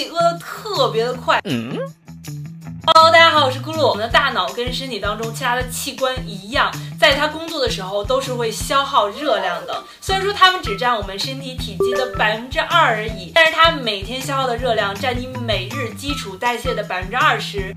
己饿得特别的快。Hello，大家好，我是咕噜。我们的大脑跟身体当中其他的器官一样，在它工作的时候都是会消耗热量的。虽然说它们只占我们身体体积的百分之二而已，但是它每天消耗的热量占你每日基础代谢的百分之二十。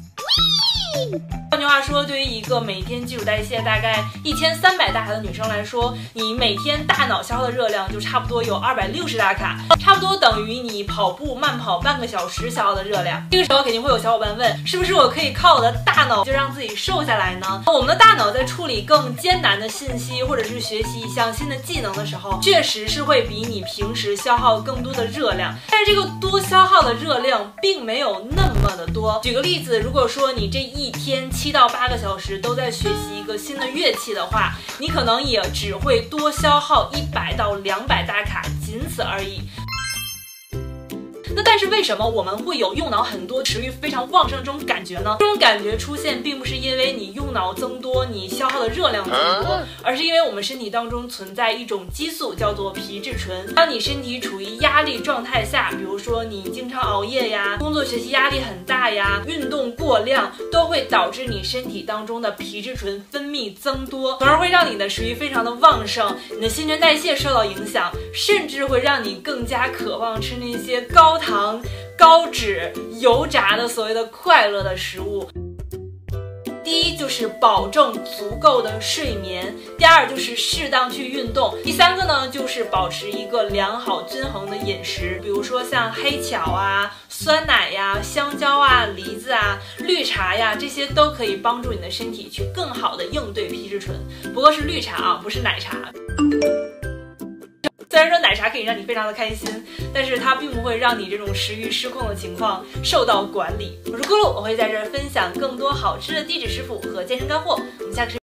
换句话说，对于一个每天基础代谢大概一千三百大卡的女生来说，你每天大脑消耗的热量就差不多有二百六十大卡，差不多等于你跑步慢跑半个小时消耗的热量。这个时候肯定会有小伙伴问，是不是我可以靠我的大脑就让自己瘦下来呢？我们的大脑在处理更艰难的信息或者是学习一项新的技能的时候，确实是会比你平时消耗更多的热量，但是这个多消耗的热量并没有那么的多。举个例子，如果说你这一天七到八个小时都在学习一个新的乐器的话，你可能也只会多消耗一百到两百大卡，仅此而已。那但是为什么我们会有用脑很多、食欲非常旺盛这种感觉呢？这种感觉出现并不是因为你用脑增多，你消耗的热量增多，而是因为我们身体当中存在一种激素，叫做皮质醇。当你身体处于压力状态下，比如说你经常熬夜呀，工作学习压力很大呀，运动过量，都会导致你身体当中的皮质醇分泌增多，从而会让你的食欲非常的旺盛，你的新陈代谢受到影响，甚至会让你更加渴望吃那些高。糖、高脂、油炸的所谓的快乐的食物。第一就是保证足够的睡眠，第二就是适当去运动，第三个呢就是保持一个良好均衡的饮食，比如说像黑巧啊、酸奶呀、香蕉啊、梨子啊、绿茶呀，这些都可以帮助你的身体去更好的应对皮质醇。不过是绿茶啊，不是奶茶。可以让你非常的开心，但是它并不会让你这种食欲失控的情况受到管理。我是咕噜，我会在这儿分享更多好吃的地址食谱和健身干货。我们下个视频。